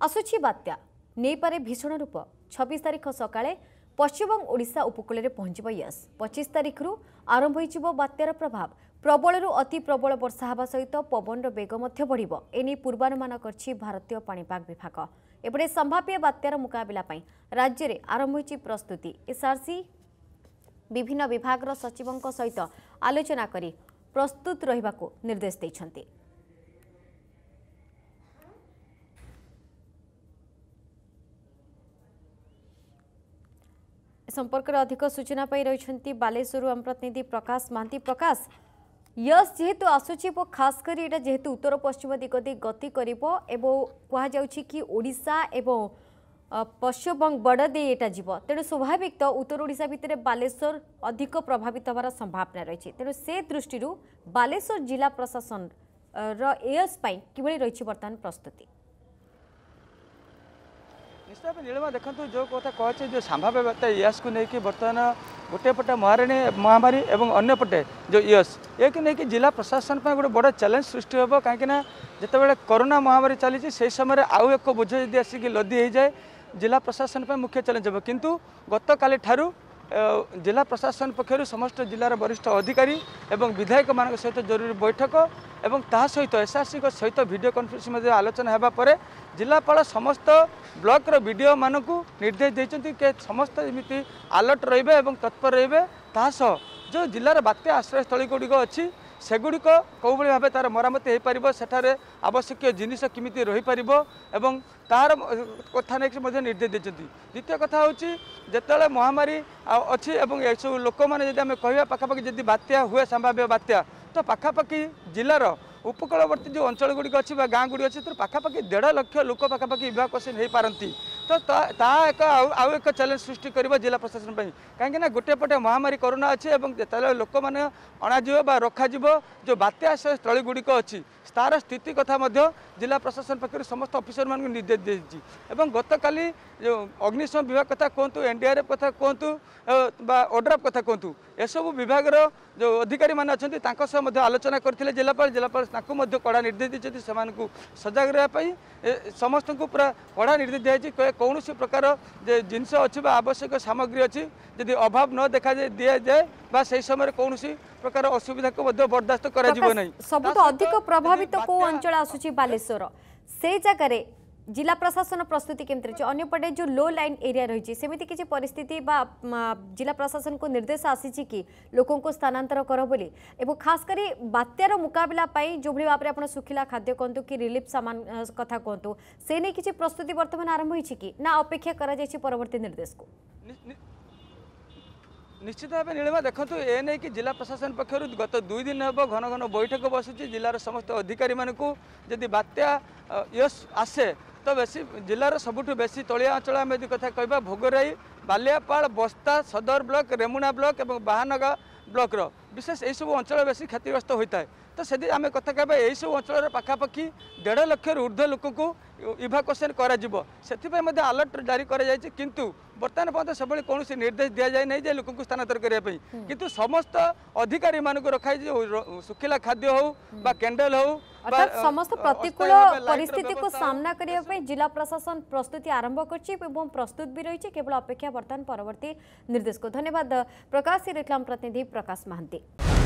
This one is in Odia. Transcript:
ଆସୁଛି ବାତ୍ୟା। ନେଇପାରେ ଭୀଷଣ ରୂପ। ଛବିଶ ତାରିଖ ସକାଳେ ପଶ୍ଚିମବଙ୍ଗ ଓଡ଼ିଶା ଉପକୂଳରେ ପହଞ୍ଚିବ ୟସ୍। ପଚିଶ ତାରିଖରୁ ଆରମ୍ଭ ହୋଇଯିବ ବାତ୍ୟାର ପ୍ରଭାବ। ପ୍ରବଳରୁ ଅତି ପ୍ରବଳ ବର୍ଷା ହେବା ସହିତ ପବନର ବେଗ ମଧ୍ୟ ବଢ଼ିବ। ଏନେଇ ପୂର୍ବାନୁମାନ କରିଛି ଭାରତୀୟ ପାଣିପାଗ ବିଭାଗ। ଏପଟେ ସମ୍ଭାବ୍ୟ ବାତ୍ୟାର ମୁକାବିଲା ପାଇଁ ରାଜ୍ୟରେ ଆରମ୍ଭ ହୋଇଛି ପ୍ରସ୍ତୁତି। ଏସ୍ଆର୍ସି ବିଭିନ୍ନ ବିଭାଗର ସଚିବଙ୍କ ସହିତ ଆଲୋଚନା କରି ପ୍ରସ୍ତୁତ ରହିବାକୁ ନିର୍ଦ୍ଦେଶ ଦେଇଛନ୍ତି। ଏ ସମ୍ପର୍କରେ ଅଧିକ ସୂଚନା ପାଇ ରହିଛନ୍ତି ବାଲେଶ୍ୱରରୁ ଆମ ପ୍ରତିନିଧି ପ୍ରକାଶ ମହାନ୍ତି ପ୍ରକାଶ। ୟସ୍ ଯେହେତୁ ଆସୁଛି ଏବଂ ଖାସ କରି ଏଇଟା ଯେହେତୁ ଉତ୍ତର ପଶ୍ଚିମ ଦିଗ ଦେଇ ଗତି କରିବ ଏବଂ କୁହାଯାଉଛି କି ଓଡ଼ିଶା ଏବଂ ଅ, ପଶ୍ଚିମବଙ୍ଗ ବର୍ଡର ଦେଇ ଏଇଟା ଯିବ। ତେଣୁ ସ୍ୱାଭାବିକ ତ ଉତ୍ତର ଓଡ଼ିଶା ଭିତରେ ବାଲେଶ୍ୱର ଅଧିକ ପ୍ରଭାବିତ ହେବାର ସମ୍ଭାବନା ରହିଛି। ତେଣୁ ସେ ଦୃଷ୍ଟିରୁ ବାଲେଶ୍ୱର ଜିଲ୍ଲା ପ୍ରଶାସନ ଅ, ର ଏୟର୍ସ ପାଇଁ କିଭଳି ରହିଛି ବର୍ତ୍ତମାନ ପ୍ରସ୍ତୁତି? ନିଶ୍ଚୟ ଭାବେ ନୀଳିମା ଦେଖନ୍ତୁ ଯେଉଁ କଥା କହୁଛି ଯେଉଁ ସମ୍ଭାବ୍ୟ ବାର୍ତ୍ତା ୟସ୍କୁ ନେଇକି ବର୍ତ୍ତମାନ ଗୋଟିଏ ପଟେ ମହାରାଣୀ ମହାମାରୀ ଏବଂ ଅନ୍ୟପଟେ ଯେଉଁ ୟସ୍ ଏକୁ ନେଇକି ଜିଲ୍ଲା ପ୍ରଶାସନ ପାଇଁ ଗୋଟେ ବଡ଼ ଚ୍ୟାଲେଞ୍ଜ ସୃଷ୍ଟି ହେବ। କାହିଁକିନା ଯେତେବେଳେ କରୋନା ମହାମାରୀ ଚାଲିଛି ସେହି ସମୟରେ ଆଉ ଏକ ବୋଝ ଯଦି ଆସିକି ଲଦି ହୋଇଯାଏ ଜିଲ୍ଲା ପ୍ରଶାସନ ପାଇଁ ମୁଖ୍ୟ ଚ୍ୟାଲେଞ୍ଜ ହେବ। କିନ୍ତୁ ଗତକାଲି ଠାରୁ ଅ, ଜିଲ୍ଲା ପ୍ରଶାସନ ପକ୍ଷରୁ ସମସ୍ତ ଜିଲ୍ଲାର ବରିଷ୍ଠ ଅଧିକାରୀ ଏବଂ ବିଧାୟକମାନଙ୍କ ସହିତ ଜରୁରୀ ବୈଠକ ଏବଂ ତାହା ସହିତ ଏସ୍ଆର୍ସିଙ୍କ ସହିତ ଭିଡ଼ିଓ କନଫରେନ୍ସ ମଧ୍ୟ ଆଲୋଚନା ହେବା ପରେ ଜିଲ୍ଲାପାଳ ସମସ୍ତ ବ୍ଲକର ବିଡ଼ିଓମାନଙ୍କୁ ନିର୍ଦ୍ଦେଶ ଦେଇଛନ୍ତି କି ସମସ୍ତ ଏମିତି ଆଲର୍ଟ ରହିବେ ଏବଂ ତତ୍ପର ରହିବେ। ତାହା ସହ ଯେଉଁ ଜିଲ୍ଲାର ବାତ୍ୟା ଆଶ୍ରୟସ୍ଥଳୀ ଗୁଡ଼ିକ ଅଛି ସେଗୁଡ଼ିକ କେଉଁଭଳି ଭାବେ ତା'ର ମରାମତି ହୋଇପାରିବ ସେଠାରେ ଆବଶ୍ୟକୀୟ ଜିନିଷ କେମିତି ରହିପାରିବ ଏବଂ ତାହାର କଥା ନେଇକି ମଧ୍ୟ ନିର୍ଦ୍ଦେଶ ଦେଇଛନ୍ତି। ଦ୍ୱିତୀୟ କଥା ହେଉଛି ଯେତେବେଳେ ମହାମାରୀ ଅଛି ଏବଂ ଏସବୁ ଲୋକମାନେ ଯଦି ଆମେ କହିବା ପାଖାପାଖି ଯଦି ବାତ୍ୟା ହୁଏ ସମ୍ଭାବ୍ୟ ବାତ୍ୟା ତ ପାଖାପାଖି ଜିଲ୍ଲାର ଉପକୂଳବର୍ତ୍ତୀ ଯେଉଁ ଅଞ୍ଚଳ ଗୁଡ଼ିକ ଅଛି ବା ଗାଁ ଗୁଡ଼ିକ ଅଛି ସେଥିରୁ ପାଖାପାଖି ଦେଢ଼ ଲକ୍ଷ ଲୋକ ପାଖାପାଖି ଇଭାକୁଏସନ୍ ହୋଇପାରନ୍ତି। ତ ତାହା ଏକ ଆଉ ଆଉ ଏକ ଚ୍ୟାଲେଞ୍ଜ ସୃଷ୍ଟି କରିବ ଜିଲ୍ଲା ପ୍ରଶାସନ ପାଇଁ। କାହିଁକିନା ଗୋଟିଏ ପଟେ ମହାମାରୀ କରୋନା ଅଛି ଏବଂ ଯେତେବେଳେ ଲୋକମାନେ ଅଣାଯିବ ବା ରଖାଯିବ ଯେଉଁ ବାତ୍ୟା ଆଶ୍ରୟ ସ୍ଥଳୀ ଗୁଡ଼ିକ ଅଛି ତାର ସ୍ଥିତି କଥା ମଧ୍ୟ ଜିଲ୍ଲା ପ୍ରଶାସନ ପକ୍ଷରୁ ସମସ୍ତ ଅଫିସରମାନଙ୍କୁ ନିର୍ଦ୍ଦେଶ ଦିଆଯାଇଛି ଏବଂ ଗତକାଲି ଯେଉଁ ଅଗ୍ନିଶମ ବିଭାଗ କଥା କୁହନ୍ତୁ ଏନ୍ଡିଆର୍ଏଫ୍ କଥା କୁହନ୍ତୁ ବା ଓଡ୍ରାଫ୍ କଥା କୁହନ୍ତୁ ଏସବୁ ବିଭାଗର ଯେଉଁ ଅଧିକାରୀମାନେ ଅଛନ୍ତି ତାଙ୍କ ସହ ମଧ୍ୟ ଆଲୋଚନା କରିଥିଲେ ଜିଲ୍ଲାପାଳ ଜିଲ୍ଲାପାଳ ତାଙ୍କୁ ମଧ୍ୟ କଡ଼ା ନିର୍ଦ୍ଦେଶ ଦେଇଛନ୍ତି ସେମାନଙ୍କୁ ସଜାଗ ରହିବା ପାଇଁ ସମସ୍ତଙ୍କୁ ପୁରା କଡ଼ା ନିର୍ଦ୍ଦେଶ ଦିଆଯାଇଛି। କୌଣସି ପ୍ରକାର ଯେ ଜିନିଷ ଅଛି ବା ଆବଶ୍ୟକ ସାମଗ୍ରୀ ଅଛି ଯଦି ଅଭାବ ନ ଦେଖାଯାଏ ଦିଆଯାଏ ବା ସେହି ସମୟରେ କୌଣସି ପ୍ରକାର ଅସୁବିଧାକୁ ମଧ୍ୟ ବରଦାସ୍ତ କରାଯିବ ନାହିଁ। ସବୁଠୁ ଅଧିକ ପ୍ରଭାବିତ କୋଉ ଅଞ୍ଚଳ ଆସୁଛି ବାଲେଶ୍ୱର? ସେଇ ଜାଗାରେ जिला प्रशासन प्रस्तुति केमी रही अंपटे जो लो लाइन एरिया रही सेमती किसी परिस्थित जिला प्रशासन को निर्देश आसी कि लोक स्थानांतर कर बोली। और बात्यार मुकबिला जो भाई भाव में आज खाद्य कहतु कि रिलीफ सामान कथा कहतु से नहीं किसी प्रस्तुति बर्तमान आरंभ हो कि ना अपेक्षा करवर्ती निर्देश को। নিশ্চিত ভাবে নীলিমা দেখুন এ নেই জেলা প্রশাসন পক্ষ গত দুই দিন হব ঘন ঘন বৈঠক বসুছি জেলার সমস্ত অধিকারী মানুষ যদি বাত্যা ইয়স ତ ବେଶୀ ଜିଲ୍ଲାର ସବୁଠୁ ବେଶୀ ତଳିଆ ଅଞ୍ଚଳ ଆମେ ଯଦି କଥା କହିବା ଭୋଗରାଇ ବାଲିଆପାଳ ବସ୍ତା ସଦର ବ୍ଲକ ରେମୁଣା ବ୍ଲକ ଏବଂ ବାହାନଗା ବ୍ଲକର ବିଶେଷ ଏହିସବୁ ଅଞ୍ଚଳ ବେଶୀ କ୍ଷତିଗ୍ରସ୍ତ ହୋଇଥାଏ। ତ ସେଦି ଆମେ କଥା କହିବା ଏହିସବୁ ଅଞ୍ଚଳର ପାଖାପାଖି ଦେଢ଼ ଲକ୍ଷରୁ ଉର୍ଦ୍ଧ୍ୱ ଲୋକଙ୍କୁ ଇଭାକୁଏସନ୍ କରାଯିବ। ସେଥିପାଇଁ ମଧ୍ୟ ଆଲର୍ଟ ଜାରି କରାଯାଇଛି କିନ୍ତୁ ବର୍ତ୍ତମାନ ପର୍ଯ୍ୟନ୍ତ ସେଭଳି କୌଣସି ନିର୍ଦ୍ଦେଶ ଦିଆଯାଇ ନାହିଁ ଯେ ଲୋକଙ୍କୁ ସ୍ଥାନାନ୍ତର କରିବା ପାଇଁ। କିନ୍ତୁ ସମସ୍ତ ଅଧିକାରୀମାନଙ୍କୁ ରଖାଯାଇଛି ଯୋଉ ର- ଶୁଖିଲା ଖାଦ୍ୟ ହେଉ ବା କ୍ୟାଣ୍ଡେଲ ହେଉ अर्थात् समस्त प्रतिकूल परिस्थिति को सामना जाला प्रशासन प्रस्तुति आरम्भ एवं प्रस्तुत केवल अपेक्षा बर्ती निर्को धन्यवाद प्रकाश प्रकाशम प्रतिनिधि प्रकाश महाति